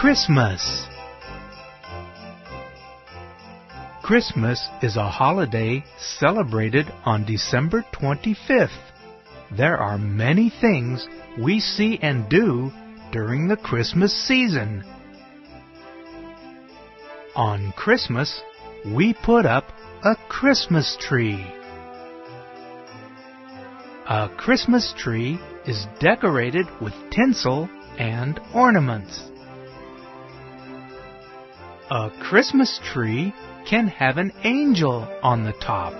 Christmas. Christmas is a holiday celebrated on December 25th. There are many things we see and do during the Christmas season. On Christmas, we put up a Christmas tree. A Christmas tree is decorated with tinsel and ornaments. A Christmas tree can have an angel on the top.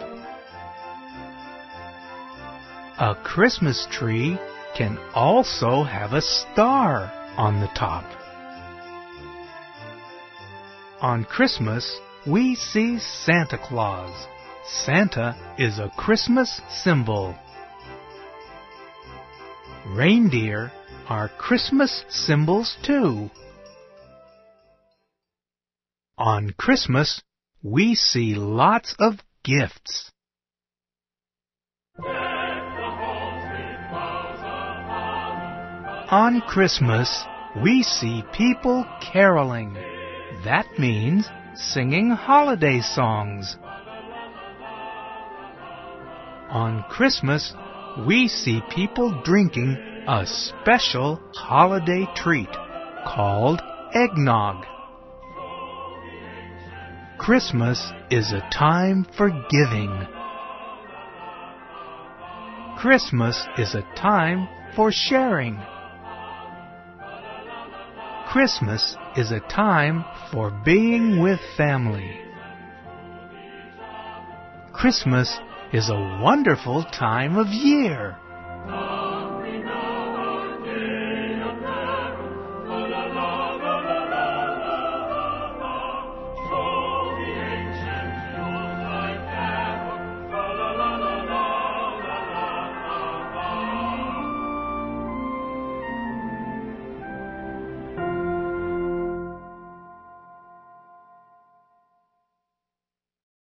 A Christmas tree can also have a star on the top. On Christmas, we see Santa Claus. Santa is a Christmas symbol. Reindeer are Christmas symbols too. On Christmas, we see lots of gifts. On Christmas, we see people caroling. That means singing holiday songs. On Christmas, we see people drinking a special holiday treat called eggnog. Christmas is a time for giving. Christmas is a time for sharing. Christmas is a time for being with family. Christmas is a wonderful time of year.